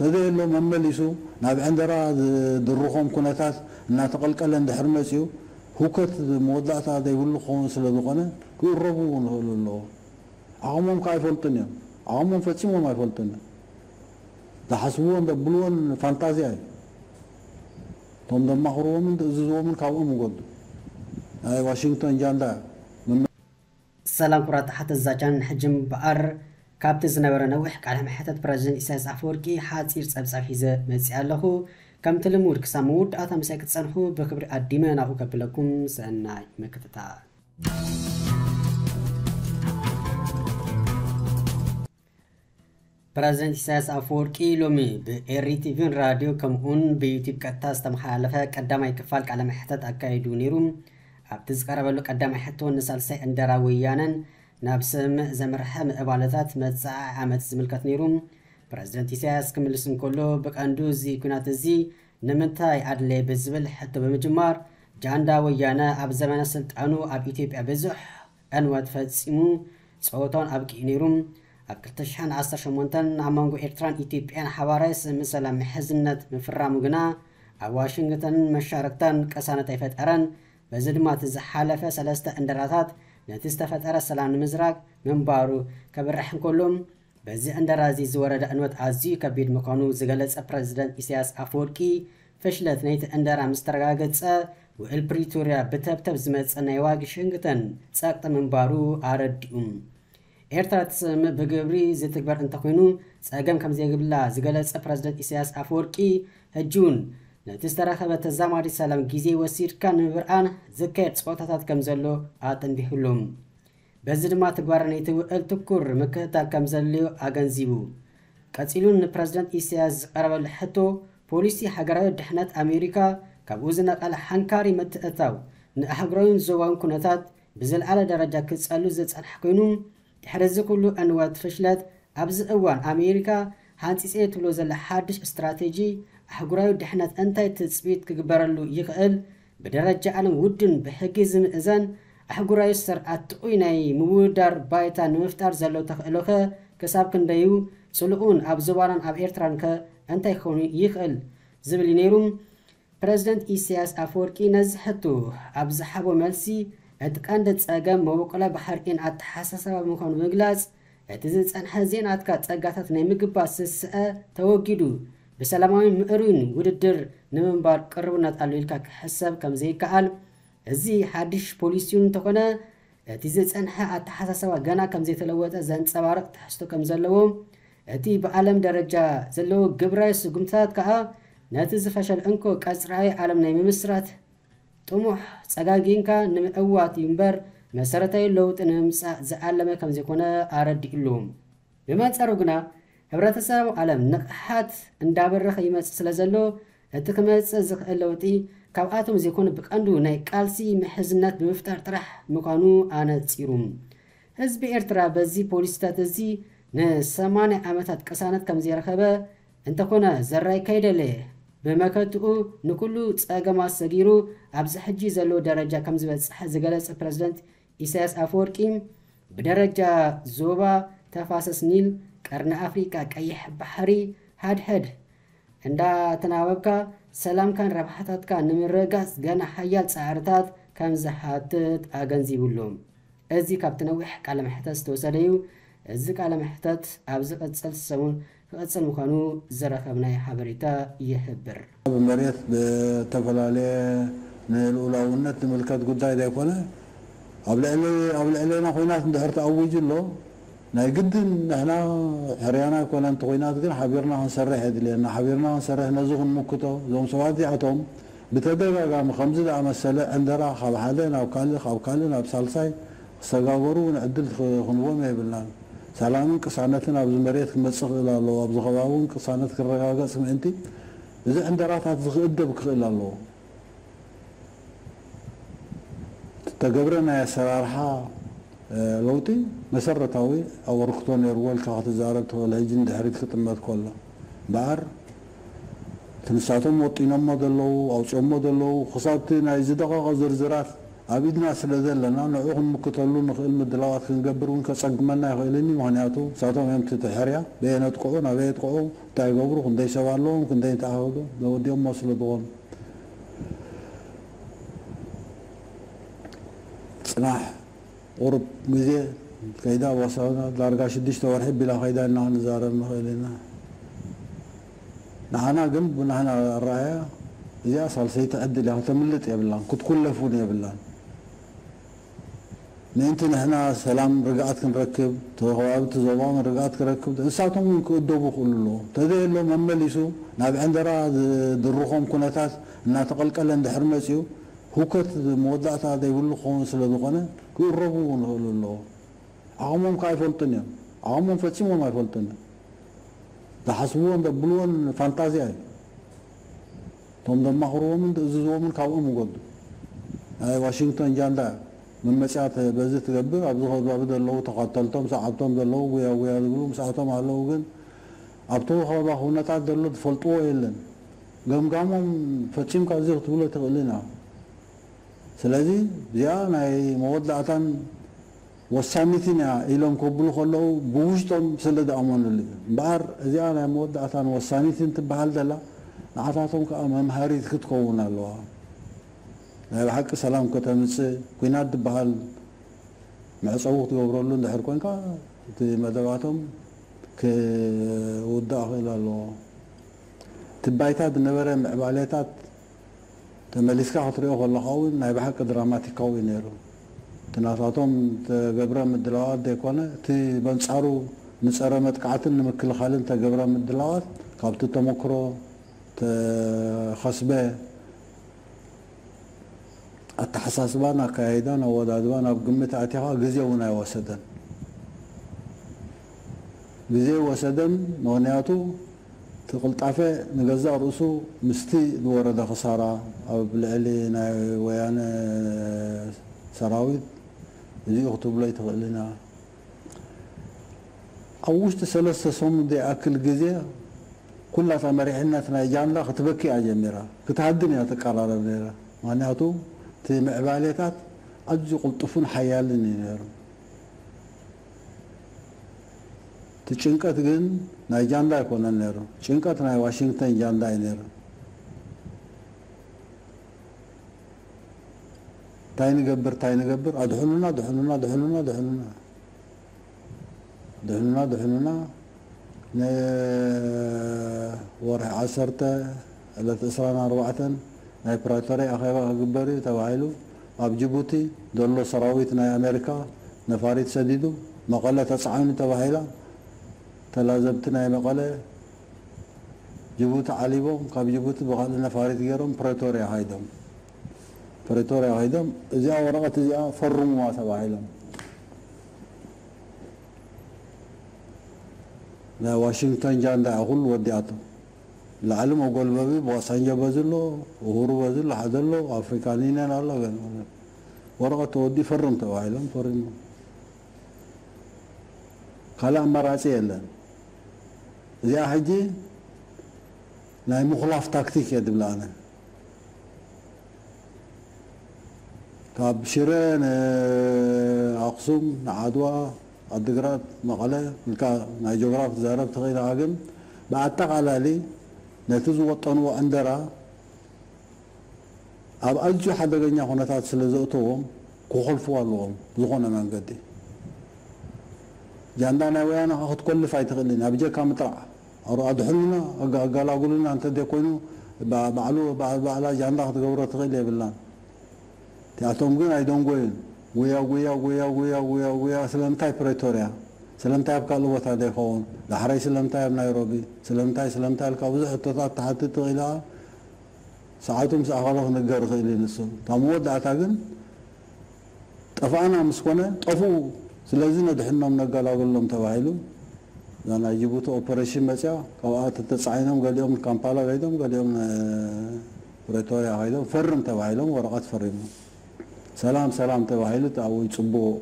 ተዘየሎ መመሊሱ ናብ ዕንደራ ዝድርኾም ኩነታት እናተቐልቀለ እንድሕር መፅኡ ህውከት መወዳእታ ዘይብሉ ክኸውን ስለ ዝኾነ ክቕረቡ ንኽእሉ ኣለዎ ዓቕሞም ከዓ ኣይፈልጡን እዮም ዓቕሞም ፈፂሞም ኣይፈልጡን እዮም ዝሓስብዎን ዘብልዎን ፋንታዝያ እዩ እቶም ዘማኽርዎምን ዝእዝዝዎምን ካብኦም ይጎዱ ናይ ዋሽንግቶን ጃንዳ ሰላም ኩራት ተሓተ ዛጃን ሕጂ እምበኣር ካብቲ ዝነበረ ነዊሕ ቃለ መሕተት ፕረዚደንት ኢሳያስ ኣፈወርቂ ሓፂር ፀብፃብ ሒዘ መፅእ ኣለኹ። ከምቲ ልሙድ ክሳብ መወዳእታ ምሳይ ክትፀንሑ ብክብሪ ኣዲመ ናብኡ ከብለኩም ሰናይ ምክትታል። ፕረዚደንት ኢሳያስ ኣፈወርቂ ሎሚ ብኤርቲቪን ራድዮ ከምኡውን ብዩቲብ ቀጥታ ዝተመሓላለፈ ቀዳማይ ክፋል ቃለ መሕተት ኣካይዱ ነይሩ። ኣብቲ ዝቀረበሉ ቀዳማይ ሕቶ ንሳልሳይ እንደራ ወያነን ናብ ስምምዕ ዘምርሐ ምዕባለታት መፃኢ ዓመት ዝምልከት ነይሩ። ፕረዚደንት ኢሳያስ ክምልስ እንከሎ ብቐንዱ እዚ ኩናት እዚ ንምንታይ ኣድለየ ብዝብል ሕቶ ብምጅማር ጃንዳ ወያነ ኣብ ዘመነ ስልጣኑ ኣብ ኢትዮጵያ ብዙሕ ዕንወት ፈፂሙ ፀወታውን ኣብቂኡ ነይሩ። ኣብ 2018 ኣብ መንጎ ኤርትራን ኢትዮጵያን ሓባራይ ስምምዕ ሰላም ምሕዝነት ምፍራሙ ግና ኣብ ዋሽንግተንን መሻርክታን ቀሳነት ኣይፈጠረን። በዚ ድማ እቲ ዝሓለፈ ሰለስተ እንደራታት ነቲ ዝተፈጠረ ሰላም ንምዝራግ ምንባሩ ከብርሕ እንከሎም በዚ እንደራ እዚ ዝወረደ ዕንወት ኣዝዩ ከቢድ ምዃኑ ዝገለጸ ፕረዚደንት ኢሳያስ ኣፈወርቂ ፍሽለት ናይቲ እንደራ ምስ ተረጋገፀ ውዕል ፕሪቶርያ ብተብተብ ዝመፀ ናይ ዋሽንግተን ፀቅጢ ምንባሩ ኣረዲኡ ኤርትራ ትስምዕ ብግብሪ ዝትግበር እንተኮይኑ ፀገም ከም ዘይብላ ዝገለጸ ፕረዚደንት ኢሳያስ ኣፈወርቂ ሕጂ እውን ነቲ ዝተረኸበ ተዛማዲ ሰላም ግዜ ወሲድካ ንምብርኣን ዝካየድ ፀወታታት ከም ዘሎ ኣጠንቢሕሎም በዚ ድማ ትግባር ናይቲ ውዕል ትኩር ምክትታል ከም ዘድልዮ ኣገንዚቡ ቀፂሉ ንፕረዚደንት ኢሳያስ ዝቀረበሉ ሕቶ ፖሊሲ ሃገራዊ ድሕነት ኣሜሪካ ካብኡ ዝነቐለ ሓንካሪ ምትእታው ንኣህጉራዊን ዞባውን ኩነታት ብዝለዓለ ደረጃ ክፀሉ ዝፀንሐ ኮይኑ ድሕሪ እዚ ኩሉ ዕንወት ፍሽለት ኣብዚ እዋን ኣሜሪካ ሃንፂፀ ትብሎ ዘላ ሓድሽ እስትራቴጂ ኣህጉራዊ ድሕነት እንታይ ትፅቢት ክግበረሉ ይኽእል? ብደረጃ ዓለም ውድን ብሕጊ ዝምእዘን ኣሕጉራዊ ስርዓት ጥዑይ ናይ ምውዳር ባይታ ንምፍጣር ዘሎ ተኽእሎ ኸ ክሳብ ክንደዩ? ጽልኡን ኣብ ዞባናን ኣብ ኤርትራን ከ እንታይ ክኸውን ይኽእል? ዝብል እዩ ነይሩ ፕረዚደንት ኢሳያስ ኣፈወርቂ ነዚ ሕቱ ኣብ ዝሓቦ መልሲ እቲ ቀንዲ ፀገም መበቆላ ባሕርኢን ኣተሓሳሰባ ምዃኑ ብምግላጽ እቲ ዝጸንሐ ዜናትካ ጸጋታት ናይ ምግባር ስስአ ተወጊዱ ብሰላማዊ ምዕሩይን ውድድር ንምንባር ቅርብነት ኣሎ ኢልካ ክሕሰብ ከም እዚ ሓድሽ ፖሊሲኡ እንተኾነ እቲ ዝጸንሐ ኣተሓሳሰባ ገና ከም ዘንፀባርቕ ትሕዝቶ ከም ዘለዎ እቲ ብዓለም ደረጃ ዘለዎ ግብራዊ ስጉምትታት ከዓ ነቲ ዝፈሸል እንኮ ቀፅራዊ ዓለም ናይ ምምስራት ጥሙሕ ፀጋጊንካ ንምዕዋት እዩ እምበር መሰረታዊ ለውጢ ንምምፃእ ዝዓለመ ከም ዘይኮነ ኣረዲኡሉዎም ብመንፀሩ ግና ሕብረተሰብ ዓለም ንቕሓት እንዳበረኸ ይመፅእ ስለ ዘሎ እቲ ክመፅእ ዝኽእል ለውጢ ካብኣቶም ዘይኮነ ብቐንዱ ናይ ቃልሲ ምሕዝነት ብምፍጣር ጥራሕ ምዃኑ ኣነፂሩ ህዝቢ ኤርትራ በዚ ፖሊሲታት እዚ ን80 ዓመታት ቅሳነት ከም ዘይረኸበ እንተኾነ ዘራይ ከይደለየ ብመከትኡ ንኩሉ ፀገማት ሰጊሩ ኣብዚ ሕጂ ዘለዎ ደረጃ ከም ዝበፅሐ ዝገለጸ ፕረዚደንት ኢሳያስ ኣፈወርቂ ብደረጃ ዞባ ተፋሰስ ኒል ቀርኒ ኣፍሪቃ ቀይሕ ባሕሪ ሃድሕድ እንዳተናበብካ ሰላምካን ረብሓታትካ ንምርጋፅ ገና ሓያል ፃዕርታት ከም ዝሓትት ኣገንዚብሎም። እዚ ካብቲ ነዊሕ ቃለ መሕተት ዝተወሰደ እዩ። እዚ ቃለ መሕተት ኣብ ዝቕፅል ሰሙን ክቕፅል ምዃኑ ዝረኸብናይ ሓበሬታ ይሕብር። ብመሬት ብተፈላለየ ንልኡላውነት ዝምልከት ጉዳይ ዘይኮነ ኣብ ልዕለና ኩናት እንድሕር ተኣውጅ ኣሎ ናይ ግድን ንሕና ሕርያና ይኮነ እንተ ኩናት ግን ሓቢርና ክንሰርሕ የድልየና ሓቢርና ክንሰርሕ ነዚ ክንምክቶ እዞም ሰባት እዚኣቶም ብተደጋጋሚ ከምዚ ዝኣመሰለ ዕንደራ ካብ ሓደ ናብ ካልእ ካብ ካልእ ናብ ሳልሳይ ክሰጋገሩ ንዕድል ክንቦም የብልናን ሰላምን ቅሳነትን ኣብዚ መሬት ክመፅእ ክእል ኣለዎ ኣብዚ ከባቢ እውን ቅሳነት ክረጋገፅ ምእንቲ እዚ ዕንደራታት ዝክእደብ ክኽእል ኣለዎ ተገብረ ናይ ኣሰራርሓ ለውጢ መሰረታዊ ኣበርክቶ ነይርዎ ኢልካ ክትዛረብ ትኽእል ሕጂ ንድሕሪት ክጥመት ከሎ እምበኣር እቲ ንሳቶም ወጢኖሞ ዘለዉ ኣውፅኦሞ ዘለዉ ክሳብቲ ናይ ዝደቐቐ ዝርዝራት ኣብ ኢድና ስለ ዘለና ንዑ ክንምክተሉ ንኽእል ምድላዋት ክንገብር እውን ከፀግመና ይኽእልኒ ምክንያቱ ንሳቶም እዮም ትሕርያ በየ ነጥቅዑ ናበየ ጥቅዑ እንታይ ይገብሩ ክንደይ ሰብ ኣለዎም ክንደይ እንተኣኸዱ ዘወዲኦም ሞ ስለ ዝኾኑ ፅናሕ قرب مزي كيدا وصلنا دارقا شدش تورحب بلا كيدا نحن نزار ما نحن نحنا جنب الرأي زي أصل صار سيتأدي له تملت يا بلان كنت كل فون يا بلان نأنت نحن سلام رجعت نركب تغواب تزوام رجعت نركب ساعتهم يكدوا كل له تدري له مم اللي شو نبي عند راد درخهم كنتات ناتقل كلا عند حرمسيو موضع هذا يقول له خون سلطة دقنا ንኽእሉ ኣለዎ ዓቕሞም ከዓ ኣይፈልጡን እዮም ዓቕሞም ፈፂሞም ኣይፈልጡን እዮም ዝሓስብዎን ዘብልዎን ፋንታዝያ እዩ እቶም ዘማኽርዎምን ዝእዝዝዎምን ካብኦም ይጎዱ ናይ ዋሽንግቶን ጃንዳ መመፅያት በዚ ትገብር? ኣብዚ ከባቢ ዘለው ተኸተልቶም ሰዓብቶም ዘለው ጉያ ጉያ ዝብሉ ምስኣቶም ኣለው ግን ኣብቲ ከባቢ ኩነታት ዘሎ ዝፈልጥዎ የለን። ገምጋሞም ፈፂምካ እዚ ክትብሎ ትኽእል ኢና ስለዚ እዚኣ ናይ መወዳእታን ወሳኒትን እያ ኢሎም ክብሉ ከለዉ ብውሽጦም ስለ ዝኣመኑሉ እዩ እምበኣር እዚኣ ናይ መወዳእታን ወሳኒትን ትበሃል ዘላ ንዓታቶም ከዓ መምሃሪት ክትከውን ኣለዋ ናይ ብሓቂ ሰላም ከተምፅእ ኩናት ትበሃል መዕፀዊ ክትገብረሉ እንድሕር ኮንካ እቲ መደባቶም ክውዳእ ክእል ኣለዎ እቲ ባይታት ዝነበረ ምዕባሌታት ተመሊስካ ክትሪኦ ከለካ እውን ናይ ብሓቂ ድራማቲካዊ እዩ ነይሩ እቲ ናታቶም ተገብረ ምድላዋት ዘይኮነ እቲ በንፃሩ ንፀረ መጥቃዕትን ንምክልኻልን ተገብረ ምድላዋት ካብቲ ተመክሮ ተኸስበ ኣተሓሳስባን ኣካያይዳን ኣወዳድባን ኣብ ግምት ኣትኻ ግዜ እውን ኣይወሰደን ግዜ ወሰደን ምክንያቱ እቲ ቅልጣፈ ንገዛእ ርእሱ ምስቲ ዝወረደ ክሳራ ኣብ ልዕሊ ናይ ወያነ ሰራዊት እዚኡ ክትብሎ ይትኽእል ኢና ኣብ ውሽጢ ሰለስተ ሰሙን ዘይኣክል ግዜ ኩላታ መሪሕነት ናይ ጃንዳ ክትበኪ እያ ጀሚራ ክትሃድን እያ ተቀራረብ ነራ ምክንያቱ እቲ ምዕባሌታት ኣዝዩ ቅልጡፍን ሓያልን እዩ ነይሩ ጭንቀት ግን ናይ ጃንዳ ኣይኮነን ነይሩ። ጭንቀት ናይ ዋሽንግተን ጃንዳ እዩ ነይሩ። እንታይ ንገብር እንታይ ንገብር? ኣድሕኑና ድሕኑና ድሕኑና ድሕኑና ድሕኑና ድሕኑና ንወርሒ ዓሰርተ ዕለት እስራን ኣርባዕተን ናይ ፕሪቶሪያ ኣኼባ ክግበር እዩ ተባሂሉ ኣብ ጅቡቲ ዘሎ ሰራዊት ናይ ኣሜሪካ ነፋሪት ሰዲዱ መቐለ ተፃዒኑ ተባሂላ تلازمتنا مقالة جبوت عليبهم كاب جيبوت بقال نفاريت غيرهم بريتوريا هايدهم بريتوريا هايدهم إذا ورقة إذا فرموا تبعيلهم نا واشنطن جان دا أقول وديعتهم العلم أقول بابي بواسانجا بزلو وهورو بزلو حدلو أفريكانيين أنا الله ورقة تودي فرم تبعيلهم فرموا كلام مراسي يلن እዚኣ ሕጂ ናይ ምኩላፍ ታክቲክ እየ ድብላ ኣነ ካብ ሽረ ንኣክሱም ንዓድዋ ዓዲግራት መቐለ ኢልካ ናይ ጂኦግራፊ ትዛረብ ትኽእል ኢኻ ግን ብኣጠቃላሊ ነቲ ዝወጠንዎ ዕንደራ ኣብ ኣዝዩ ሓደገኛ ኩነታት ስለ ዘእተዎም ክኸልፍዎ ኣለዎም ዝኾነ መንገዲ ጃንዳ ናይ ወያነ ካ ክትኮልፍ ኣይትኽእልን ኣብ ጀካ ምጥራዕ ኣድሕኑና ኣጋላጉሉና እንተደ ኮይኑ ባዕሉ ባዕላ ጃንዳ ክትገብሮ ትኽእል የብላን። እቲኣቶም ግን ኣይደንጎዩን ጉያ ጉያ ጉያ ጉያ ጉያ ጉያ ስለምንታይ ፕሬቶርያ። ስለምንታይ ኣብ ካልእ ቦታ ዘይኸውን ዳሕረይ ስለምንታይ ኣብ ናይሮቢ። ስለምንታይ ስለምንታይ ልካ ብዙሕ ሕቶታት ተሓትት ትኽእል ኢኻ ሰዓቱ ምስ ኣኸሎ ክንገር ክእል እዩ ካብ መወዳእታ ግን ጠፋእና ምስ ኮነ ጠፍኡ። ስለዚ ነድሕኖም ነገላግሎም ተባሂሉ እዛ ናይ ጅቡቲ ኦፐሬሽን መፅያ ካብኣ ተተፃዒኖም ገሊኦም ካምፓላ ከይዶም ገሊኦም ፕሬቶርያ ከይዶም ፈርም ተባሂሎም ወረቐት ፈሪሙ። ሰላም ሰላም ተባሂሉ ኣብይ ፅቡቅ